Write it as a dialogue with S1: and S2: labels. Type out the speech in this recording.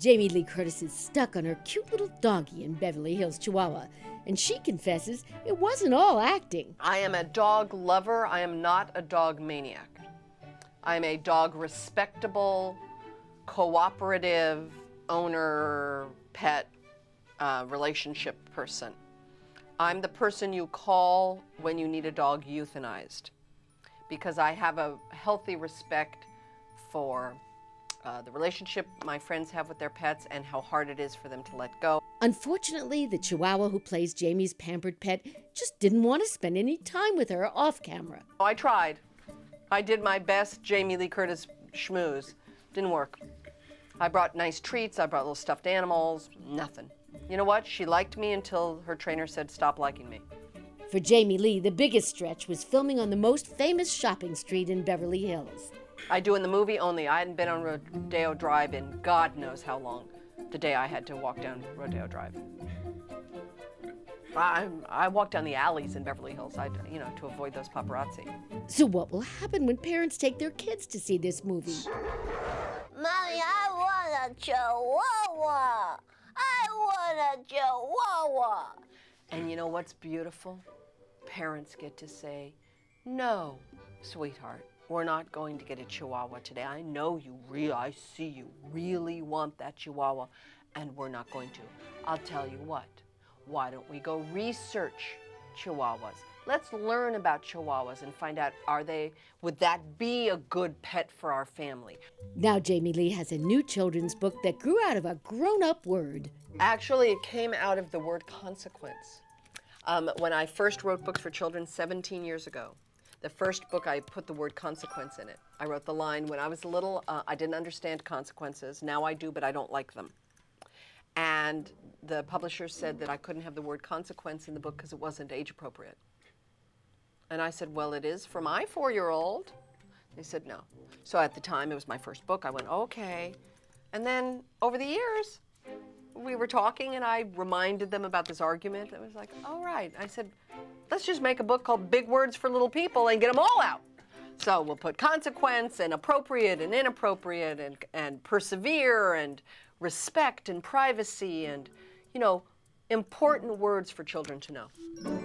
S1: Jamie Lee Curtis is stuck on her cute little doggy in Beverly Hills, Chihuahua, and she confesses it wasn't all acting.
S2: I am a dog lover. I am not a dog maniac. I'm a dog respectable, cooperative, owner, pet, uh, relationship person. I'm the person you call when you need a dog euthanized because I have a healthy respect for uh, the relationship my friends have with their pets and how hard it is for them to let go.
S1: Unfortunately, the Chihuahua who plays Jamie's pampered pet just didn't want to spend any time with her off camera.
S2: Oh, I tried. I did my best Jamie Lee Curtis schmooze. Didn't work. I brought nice treats, I brought little stuffed animals, nothing. You know what? She liked me until her trainer said stop liking me.
S1: For Jamie Lee, the biggest stretch was filming on the most famous shopping street in Beverly Hills.
S2: I do in the movie only. I hadn't been on Rodeo Drive in God knows how long. The day I had to walk down Rodeo Drive. I, I walked down the alleys in Beverly Hills, I, you know, to avoid those paparazzi.
S1: So, what will happen when parents take their kids to see this movie?
S3: Mommy, I want a chihuahua. I want a chihuahua.
S2: And you know what's beautiful? Parents get to say, no, sweetheart, we're not going to get a chihuahua today. I know you really, I see you really want that chihuahua, and we're not going to. I'll tell you what, why don't we go research chihuahuas? Let's learn about chihuahuas and find out are they would that be a good pet for our family?
S1: Now Jamie Lee has a new children's book that grew out of a grown-up word.
S2: Actually, it came out of the word consequence. Um, when I first wrote books for children 17 years ago, the first book I put the word consequence in it. I wrote the line, when I was little, uh, I didn't understand consequences. Now I do, but I don't like them. And the publisher said that I couldn't have the word consequence in the book because it wasn't age appropriate. And I said, well, it is for my four-year-old. They said no. So at the time, it was my first book. I went, okay. And then over the years, we were talking and I reminded them about this argument. I was like, all right. I said, let's just make a book called Big Words for Little People and get them all out. So we'll put consequence and appropriate and inappropriate and, and persevere and respect and privacy and, you know, important words for children to know.